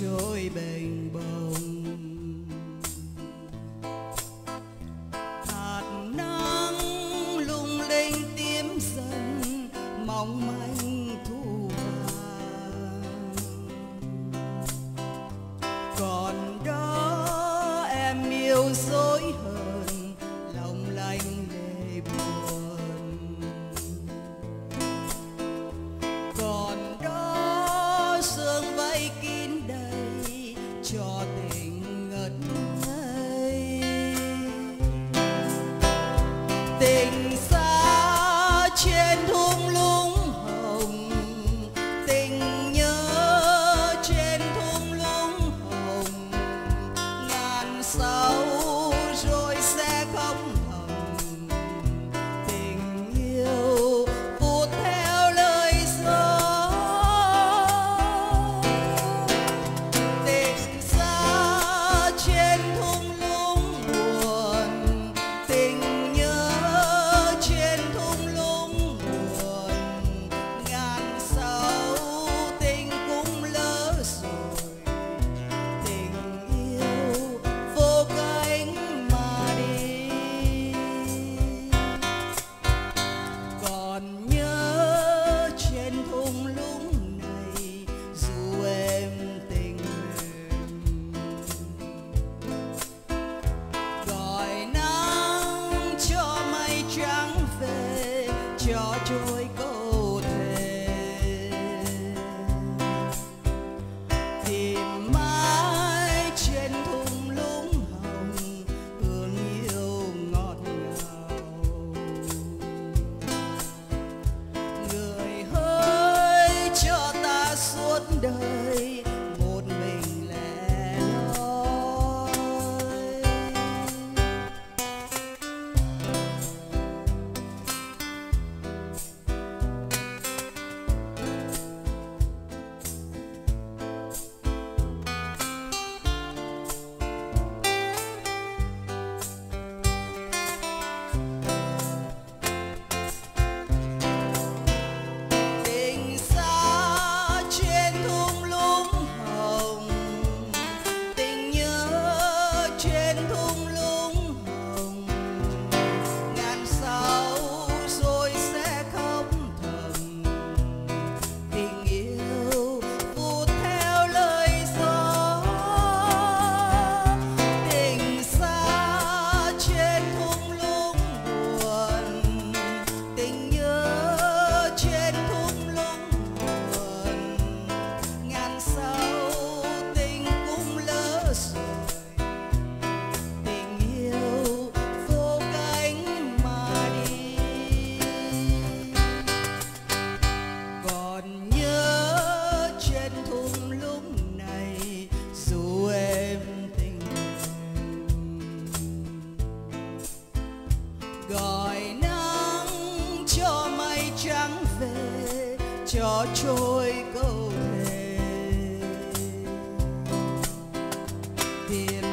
trôi bềnh bờ. Cho cho trôi câu thề. Tiền